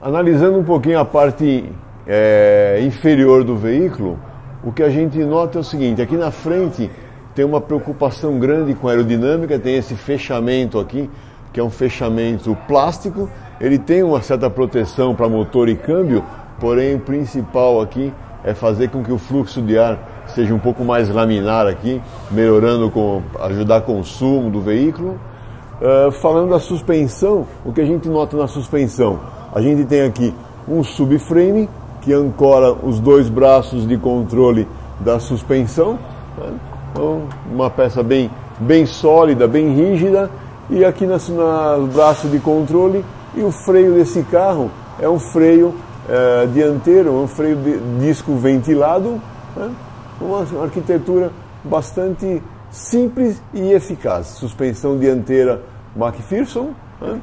Analisando um pouquinho a parte é, inferior do veículo, o que a gente nota é o seguinte: aqui na frente tem uma preocupação grande com a aerodinâmica, tem esse fechamento aqui, que é um fechamento plástico, ele tem uma certa proteção para motor e câmbio, porém o principal aqui é fazer com que o fluxo de ar seja um pouco mais laminar aqui, melhorando com ajudar o consumo do veículo. Uh, falando da suspensão, o que a gente nota na suspensão? A gente tem aqui um subframe que ancora os dois braços de controle da suspensão. Né? Então, uma peça bem, bem sólida, bem rígida. E aqui nas, nas braços de controle e o freio desse carro é um freio é, dianteiro, um freio de disco ventilado, né? uma arquitetura bastante simples e eficaz. Suspensão dianteira McPherson. Né?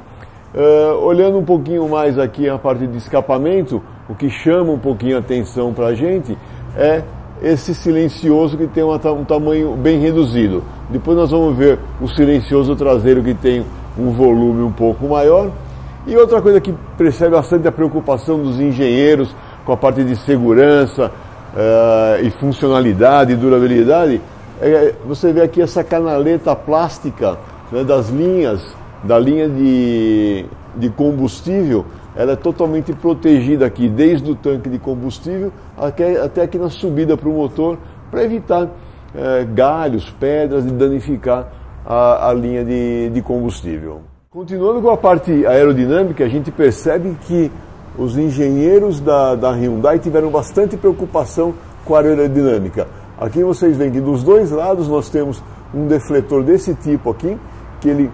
Uh, olhando um pouquinho mais aqui a parte de escapamento, o que chama um pouquinho a atenção para a gente é esse silencioso que tem um, tamanho bem reduzido. Depois nós vamos ver o silencioso traseiro que tem um volume um pouco maior. E outra coisa que percebe bastante a preocupação dos engenheiros com a parte de segurança uh, e funcionalidade e durabilidade, é, você vê aqui essa canaleta plástica né, das linhas, da linha de, de combustível, ela é totalmente protegida aqui, desde o tanque de combustível até, até aqui na subida para o motor, para evitar é, galhos, pedras e danificar a, a linha de, de combustível. Continuando com a parte aerodinâmica, a gente percebe que os engenheiros da, da Hyundai tiveram bastante preocupação com a aerodinâmica. Aqui vocês veem que dos dois lados nós temos um defletor desse tipo aqui, que ele,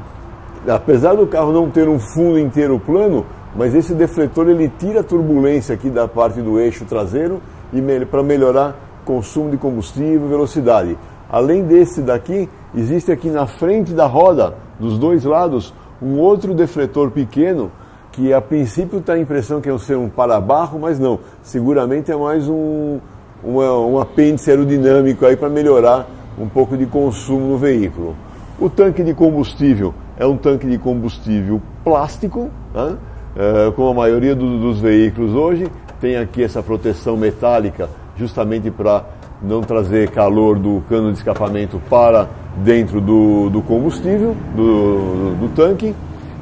apesar do carro não ter um fundo inteiro plano, mas esse defletor ele tira a turbulência aqui da parte do eixo traseiro e para melhorar consumo de combustível e velocidade. Além desse daqui, existe aqui na frente da roda, dos dois lados, um outro defletor pequeno que a princípio está a impressão que é ser um para-barro, mas não. Seguramente é mais um, um, um apêndice aerodinâmico aí para melhorar um pouco de consumo no veículo. O tanque de combustível é um tanque de combustível plástico, né? é, como a maioria do, dos veículos hoje, tem aqui essa proteção metálica justamente para não trazer calor do cano de escapamento para dentro do, do combustível, do, do, tanque.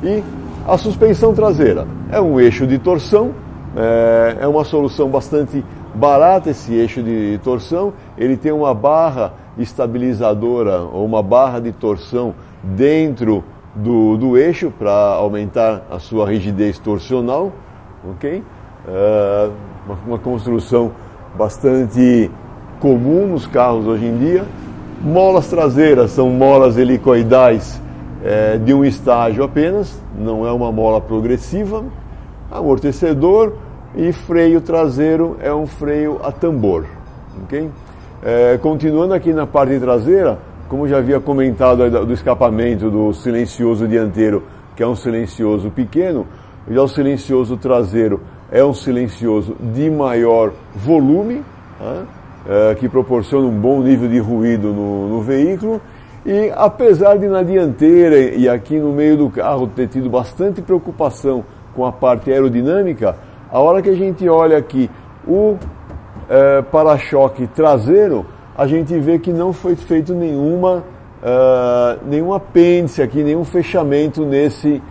E a suspensão traseira é um eixo de torção, é, é uma solução bastante barata esse eixo de torção. Ele tem uma barra estabilizadora ou uma barra de torção dentro do, do eixo para aumentar a sua rigidez torsional, ok? Uh, uma, uma, construção bastante comum nos carros hoje em dia. Molas traseiras são molas helicoidais é, de um estágio apenas, não é uma mola progressiva. Amortecedor e freio traseiro é um freio a tambor, ok? É, continuando aqui na parte traseira, como já havia comentado do escapamento do silencioso dianteiro, que é um silencioso pequeno, já o silencioso traseiro é um silencioso de maior volume, né, é, que proporciona um bom nível de ruído no, no veículo. E apesar de na dianteira e aqui no meio do carro ter tido bastante preocupação com a parte aerodinâmica, a hora que a gente olha aqui o é, para-choque traseiro, a gente vê que não foi feito nenhuma, uh, nenhum apêndice aqui, nenhum fechamento nesse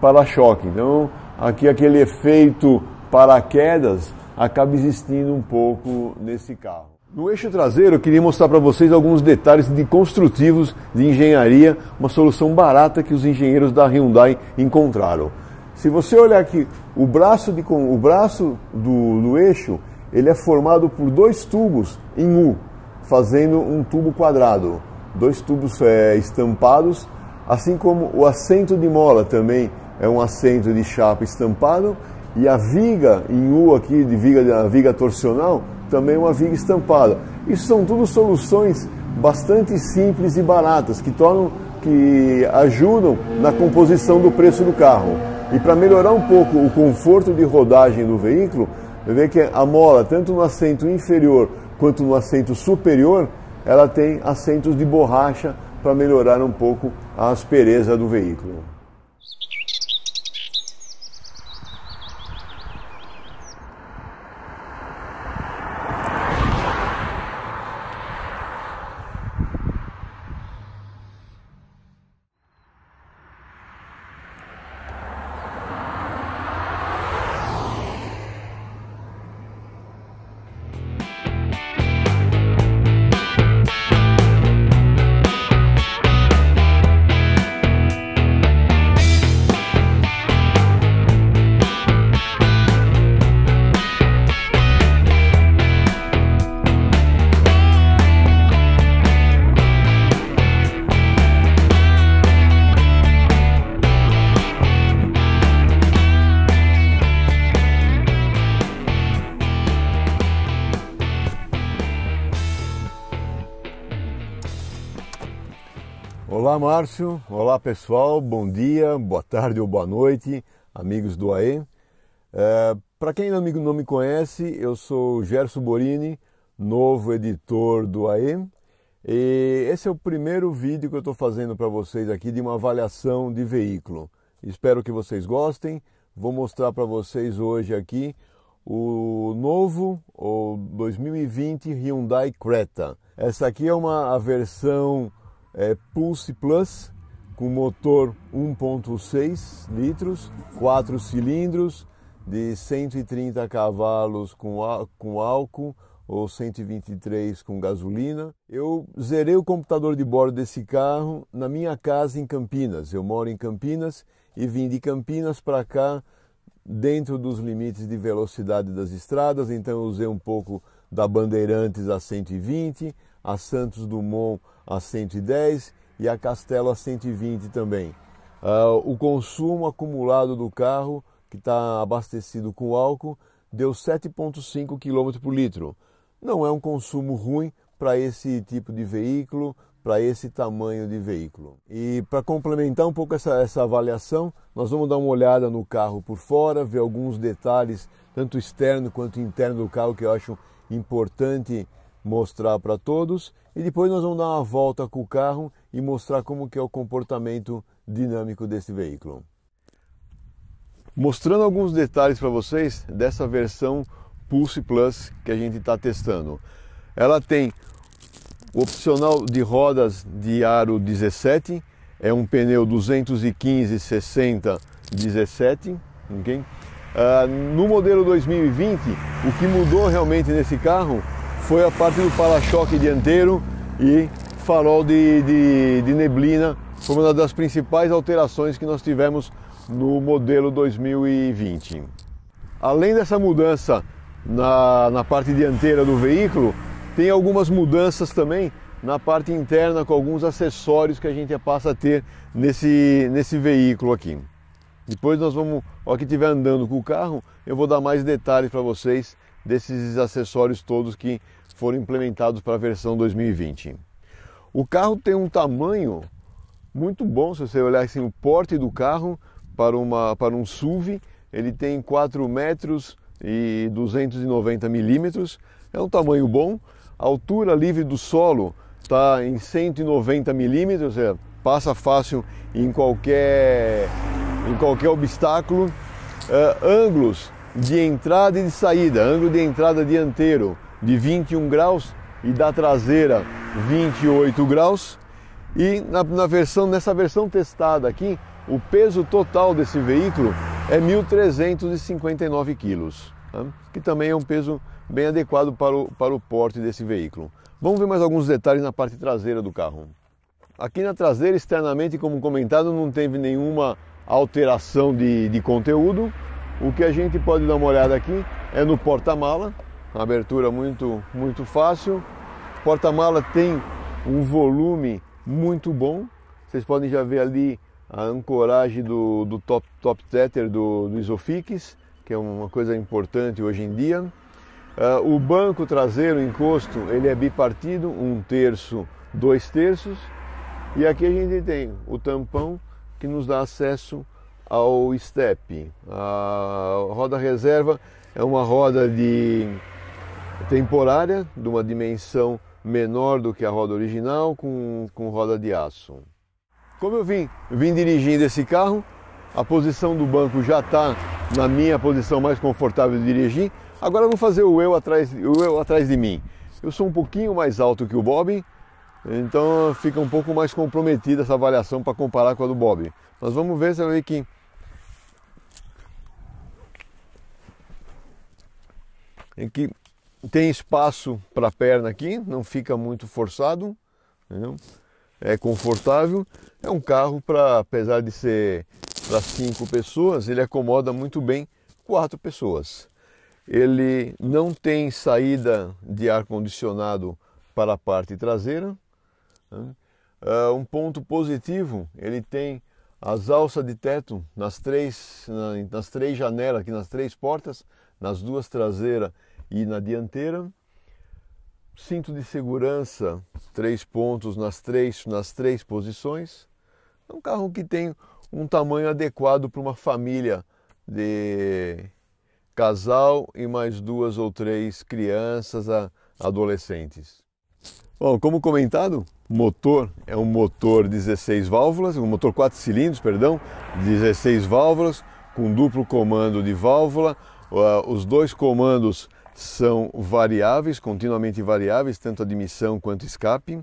para-choque. Então, aqui aquele efeito paraquedas acaba existindo um pouco nesse carro. No eixo traseiro, eu queria mostrar para vocês alguns detalhes de construtivos de engenharia, uma solução barata que os engenheiros da Hyundai encontraram. Se você olhar aqui, o braço, de, o braço do, do eixo, ele é formado por dois tubos em U, fazendo um tubo quadrado, dois tubos é, estampados, assim como o assento de mola também é um assento de chapa estampado e a viga em U aqui, de viga, viga torsional, também é uma viga estampada. Isso são tudo soluções bastante simples e baratas que tornam, que ajudam na composição do preço do carro. E para melhorar um pouco o conforto de rodagem do veículo, vê que a mola, tanto no assento inferior quanto no assento superior, ela tem assentos de borracha para melhorar um pouco a aspereza do veículo. Márcio. Olá, pessoal. Bom dia, boa tarde ou boa noite, amigos do AE. É, Para quem não me, não me conhece, eu sou Gerson Borini, novo editor do AE. E esse é o primeiro vídeo que eu estou fazendo para vocês aqui de uma avaliação de veículo. Espero que vocês gostem. Vou mostrar para vocês hoje aqui o novo ou 2020 Hyundai Creta. Essa aqui é uma a versão é, Pulse Plus com motor 1.6 litros, 4 cilindros de 130 cavalos com, com álcool ou 123 com gasolina. Eu zerei o computador de bordo desse carro na minha casa em Campinas. Eu moro em Campinas e vim de Campinas para cá dentro dos limites de velocidade das estradas, então eu usei um pouco da Bandeirantes a 120, a Santos Dumont a 110 e a Castelo a 120 também. Uh, o consumo acumulado do carro, que está abastecido com álcool, deu 7,5 km por litro. Não é um consumo ruim para esse tipo de veículo, para esse tamanho de veículo. E para complementar um pouco essa, essa avaliação, nós vamos dar uma olhada no carro por fora, ver alguns detalhes, tanto externo quanto interno do carro, que eu acho importante mostrar para todos e depois nós vamos dar uma volta com o carro e mostrar como que é o comportamento dinâmico desse veículo. Mostrando alguns detalhes para vocês dessa versão Pulse Plus que a gente está testando. Ela tem o opcional de rodas de aro 17, é um pneu 215 60 17, ok? Uh, no modelo 2020, o que mudou realmente nesse carro foi a parte do para-choque dianteiro e farol de, de, de, neblina. Foi uma das principais alterações que nós tivemos no modelo 2020. Além dessa mudança na, na parte dianteira do veículo, tem algumas mudanças também na parte interna com alguns acessórios que a gente passa a ter nesse, nesse veículo aqui. Depois nós vamos, ó, que estiver andando com o carro, eu vou dar mais detalhes para vocês desses acessórios todos que foram implementados para a versão 2020. O carro tem um tamanho muito bom, se você olhar assim, o porte do carro para, uma, para um SUV, ele tem 4 metros e 290 milímetros, é um tamanho bom. A altura livre do solo está em 190 milímetros, seja, passa fácil em qualquer, em qualquer obstáculo. Uh, ângulos de entrada e de saída, ângulo de entrada dianteiro de 21 graus e da traseira 28 graus. E na, na versão, nessa versão testada aqui, o peso total desse veículo é 1.359 quilos, tá? que também é um peso bem adequado para o, para o porte desse veículo. Vamos ver mais alguns detalhes na parte traseira do carro. Aqui na traseira, externamente, como comentado, não teve nenhuma alteração de, de conteúdo. O que a gente pode dar uma olhada aqui é no porta-mala, uma abertura muito, muito fácil. Porta-mala tem um volume muito bom. Vocês podem já ver ali a ancoragem do, do top, top tether do, do Isofix, que é uma coisa importante hoje em dia. Uh, o banco traseiro, encosto, ele é bipartido, um terço, dois terços. E aqui a gente tem o tampão que nos dá acesso ao step. A roda reserva é uma roda de temporária, de uma dimensão menor do que a roda original, com, com roda de aço. Como eu vim, vim dirigindo esse carro, a posição do banco já está na minha posição mais confortável de dirigir. Agora vou fazer o eu atrás, o eu atrás de mim. Eu sou um pouquinho mais alto que o Bob, então fica um pouco mais comprometida essa avaliação para comparar com a do Bob. Mas vamos ver se eu ver que em que tem espaço para a perna aqui, não fica muito forçado, entendeu? é confortável. É um carro para, apesar de ser para cinco pessoas, ele acomoda muito bem quatro pessoas. Ele não tem saída de ar condicionado para a parte traseira. Né? Uh, um ponto positivo, ele tem as alças de teto nas três, nas três janelas, aqui nas três portas, nas duas traseiras e na dianteira. cinto de segurança, três pontos nas três, nas três posições. É um carro que tem um tamanho adequado para uma família de casal e mais duas ou três crianças, adolescentes. Bom, como comentado, motor é um motor 16 válvulas, um motor 4 cilindros, perdão, 16 válvulas, com duplo comando de válvula. Os dois comandos são variáveis, continuamente variáveis, tanto admissão quanto escape.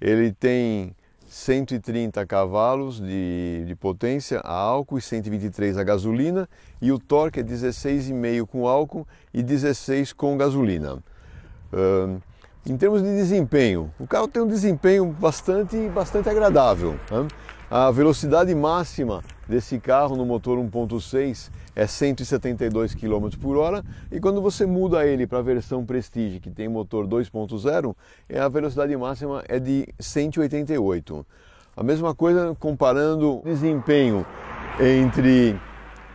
Ele tem 130 cavalos de, de, potência a álcool e 123 a gasolina e o torque é 16,5 com álcool e 16 com gasolina. Uh, em termos de desempenho, o carro tem um desempenho bastante, bastante agradável. Né? A velocidade máxima desse carro no motor 1.6 é 172 km por hora e quando você muda ele para a versão Prestige, que tem motor 2.0, é a velocidade máxima é de 188. A mesma coisa comparando desempenho entre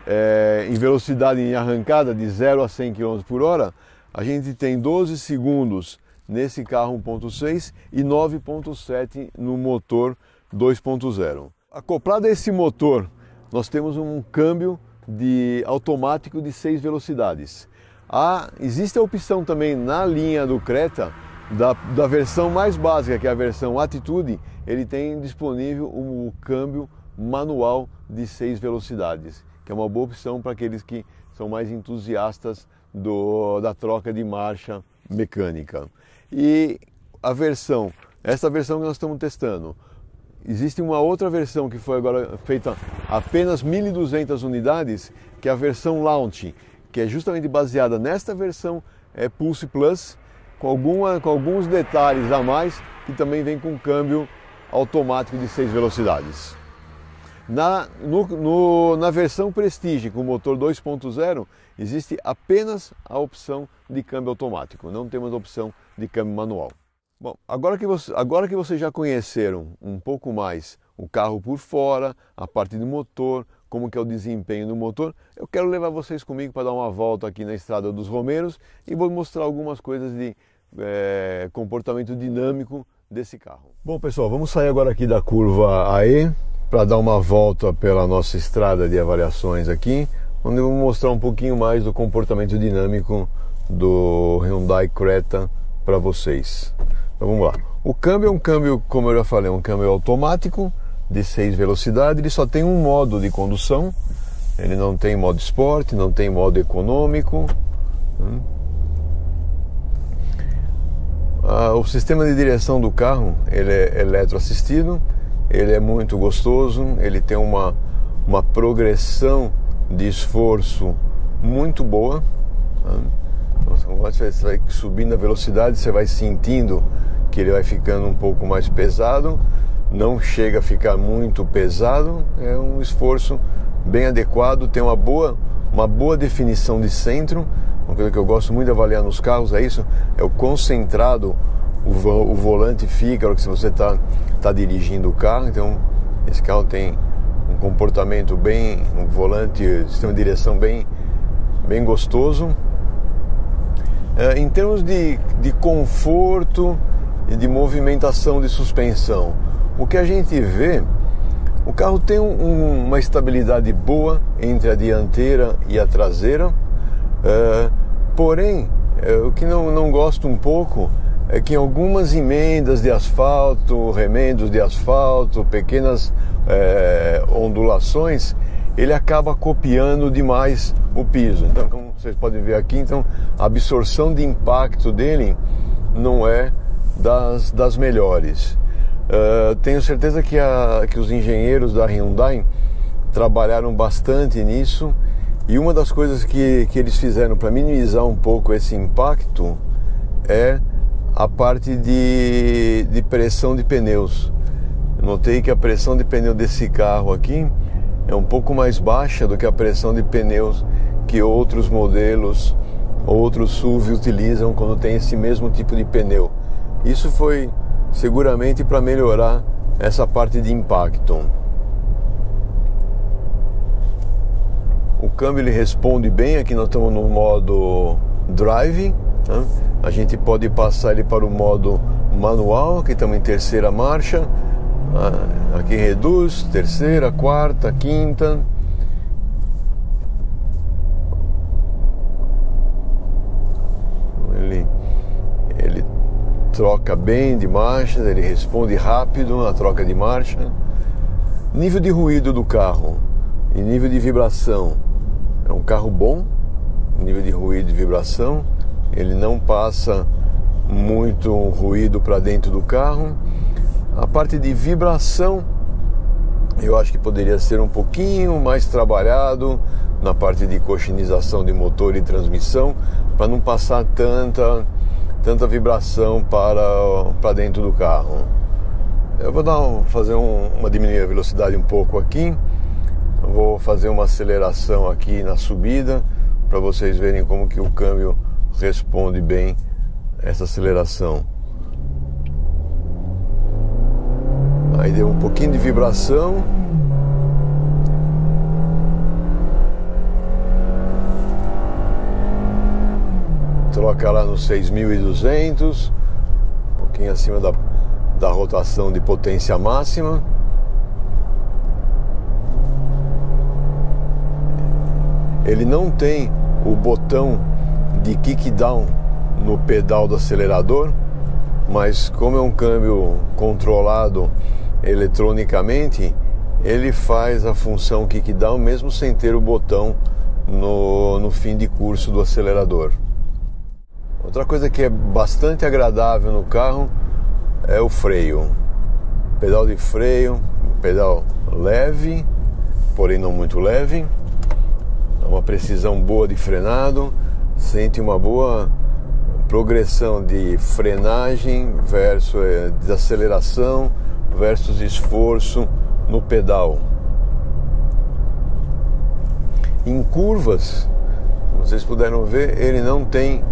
é, em velocidade em arrancada de 0 a 100 km por hora, a gente tem 12 segundos nesse carro 1.6 e 9.7 no motor 2.0. Acoplado a esse motor, nós temos um câmbio de automático de 6 velocidades. Há, existe a opção também na linha do Creta, da, da versão mais básica, que é a versão Attitude, ele tem disponível o um câmbio manual de 6 velocidades, que é uma boa opção para aqueles que são mais entusiastas do, da troca de marcha mecânica. E a versão, essa versão que nós estamos testando, Existe uma outra versão que foi agora feita apenas 1.200 unidades, que é a versão Launch, que é justamente baseada nesta versão é, Pulse Plus, com, alguma, com alguns detalhes a mais, que também vem com câmbio automático de 6 velocidades. Na, no, no, na versão Prestige com motor 2.0 existe apenas a opção de câmbio automático, não temos a opção de câmbio manual. Bom, agora que, você, agora que vocês já conheceram um pouco mais o carro por fora, a parte do motor, como que é o desempenho do motor, eu quero levar vocês comigo para dar uma volta aqui na Estrada dos Romeiros e vou mostrar algumas coisas de é, comportamento dinâmico desse carro. Bom pessoal, vamos sair agora aqui da curva AE para dar uma volta pela nossa estrada de avaliações aqui, onde eu vou mostrar um pouquinho mais do comportamento dinâmico do Hyundai Creta para vocês. Então vamos lá. O câmbio é um câmbio, como eu já falei, um câmbio automático de 6 velocidades. Ele só tem um modo de condução. Ele não tem modo esporte, não tem modo econômico. Hum. Ah, o sistema de direção do carro ele é eletroassistido, ele é muito gostoso, ele tem uma, uma progressão de esforço muito boa. Hum. Você vai subindo a velocidade, você vai sentindo que ele vai ficando um pouco mais pesado, não chega a ficar muito pesado, é um esforço bem adequado, tem uma boa, uma boa definição de centro, uma coisa que eu gosto muito de avaliar nos carros é isso, é o concentrado o, o volante fica se você está tá dirigindo o carro, então esse carro tem um comportamento bem, um volante, sistema de direção bem, bem gostoso. É, em termos de, de conforto e de movimentação de suspensão, o que a gente vê, o carro tem um, uma estabilidade boa entre a dianteira e a traseira, é, porém, é, o que não, não gosto um pouco é que algumas emendas de asfalto, remendos de asfalto, pequenas é, ondulações, ele acaba copiando demais o piso. Então, como vocês podem ver aqui, então a absorção de impacto dele não é das, das melhores. Uh, tenho certeza que, a, que os engenheiros da Hyundai trabalharam bastante nisso e uma das coisas que, que eles fizeram para minimizar um pouco esse impacto é a parte de, de pressão de pneus. notei que a pressão de pneu desse carro aqui é um pouco mais baixa do que a pressão de pneus que outros modelos, outros SUV utilizam quando tem esse mesmo tipo de pneu. Isso foi seguramente para melhorar essa parte de impacto. O câmbio ele responde bem, aqui nós estamos no modo drive, Né? A gente pode passar ele para o modo manual, aqui estamos em terceira marcha, ah, aqui reduz, terceira, quarta, quinta. Ele, ele troca bem de marcha, ele responde rápido na troca de marcha. Nível de ruído do carro e nível de vibração. É um carro bom, nível de ruído e vibração. Ele não passa muito ruído para dentro do carro. A parte de vibração, eu acho que poderia ser um pouquinho mais trabalhado na parte de coxinização de motor e transmissão, para não passar tanta tanta vibração para, para dentro do carro. Eu vou dar um, fazer um, uma diminuir a velocidade um pouco aqui. Vou fazer uma aceleração aqui na subida para vocês verem como que o câmbio responde bem essa aceleração. Aí deu um pouquinho de vibração. Troca lá no 6200, um pouquinho acima da, da rotação de potência máxima. Ele não tem o botão de kick down no pedal do acelerador, mas como é um câmbio controlado eletronicamente, ele faz a função kick down mesmo sem ter o botão no, no fim de curso do acelerador. Outra coisa que é bastante agradável no carro é o freio. Pedal de freio, pedal leve, porém não muito leve. Uma precisão boa de frenado, sente uma boa progressão de frenagem versus é, desaceleração versus esforço no pedal. Em curvas, vocês puderam ver, ele não tem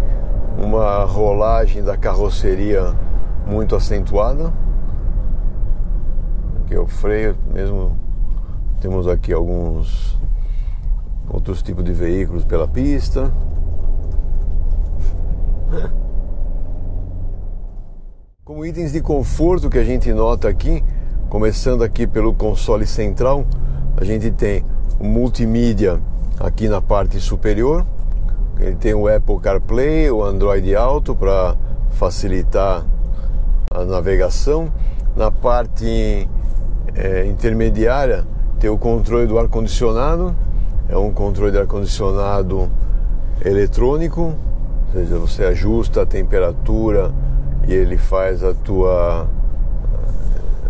uma rolagem da carroceria muito acentuada. Aqui é o freio, mesmo temos aqui alguns outros tipos de veículos pela pista. Como itens de conforto que a gente nota aqui, começando aqui pelo console central, a gente tem o multimídia aqui na parte superior, ele tem o Apple CarPlay, o Android Auto para facilitar a navegação. Na parte é, intermediária tem o controle do ar-condicionado, é um controle de ar-condicionado eletrônico, ou seja, você ajusta a temperatura e ele faz a tua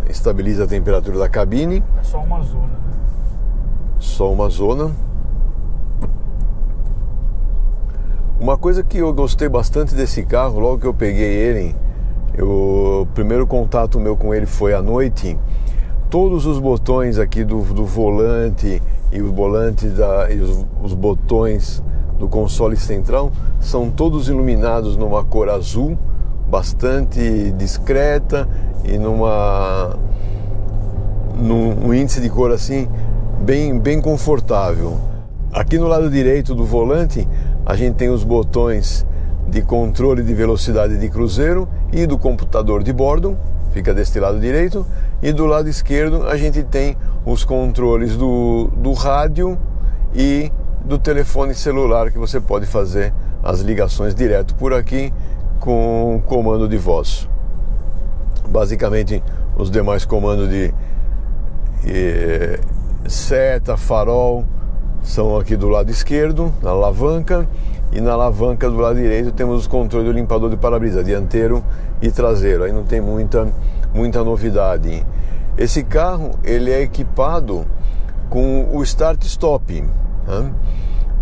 estabiliza a temperatura da cabine. É só uma zona. Né? Só uma zona. Uma coisa que eu gostei bastante desse carro, logo que eu peguei ele, eu, o primeiro contato meu com ele foi à noite. Todos os botões aqui do, do volante e os volantes da, e os, os botões do console central são todos iluminados numa cor azul, bastante discreta e numa num um índice de cor assim bem bem confortável. Aqui no lado direito do volante a gente tem os botões de controle de velocidade de cruzeiro e do computador de bordo, fica deste lado direito, e do lado esquerdo a gente tem os controles do, do rádio e do telefone celular que você pode fazer as ligações direto por aqui com comando de voz. Basicamente, os demais comandos de eh, seta, farol, são aqui do lado esquerdo, na alavanca, e na alavanca do lado direito temos os controles do limpador de para-brisa, dianteiro e traseiro. Aí não tem muita, muita novidade. Esse carro ele é equipado com o start-stop. Né?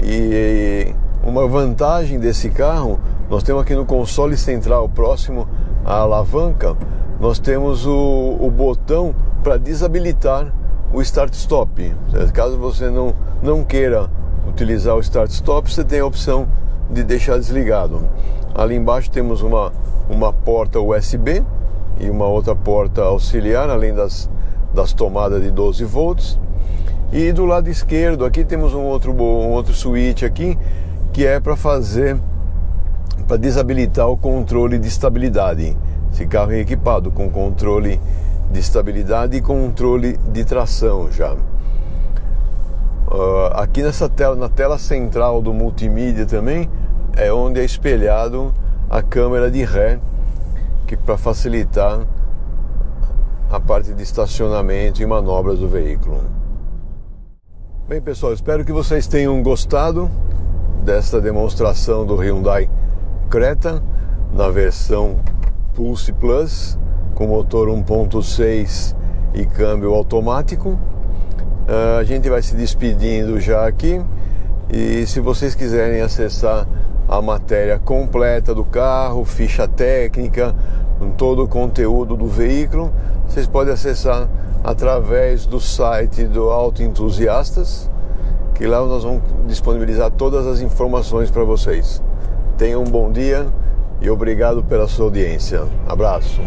E uma vantagem desse carro, nós temos aqui no console central, próximo à alavanca, nós temos o, o botão para desabilitar o start-stop. Caso você não, não queira utilizar o start-stop, você tem a opção de deixar desligado. Ali embaixo temos uma, uma porta USB e uma outra porta auxiliar, além das, das tomadas de 12 volts. E do lado esquerdo aqui temos um outro, um outro switch aqui que é para fazer para desabilitar o controle de estabilidade. Esse carro é equipado com controle de estabilidade e controle de tração já. Uh, aqui nessa tela, na tela central do multimídia também, é onde é espelhado a câmera de ré, que para facilitar a parte de estacionamento e manobras do veículo. Bem, pessoal, espero que vocês tenham gostado desta demonstração do Hyundai Creta na versão Pulse Plus com motor 1.6 e câmbio automático. Uh, a gente vai se despedindo já aqui e se vocês quiserem acessar a matéria completa do carro, ficha técnica, todo o conteúdo do veículo, vocês podem acessar através do site do Auto Entusiastas, que lá nós vamos disponibilizar todas as informações para vocês. Tenham um bom dia e obrigado pela sua audiência. Abraço.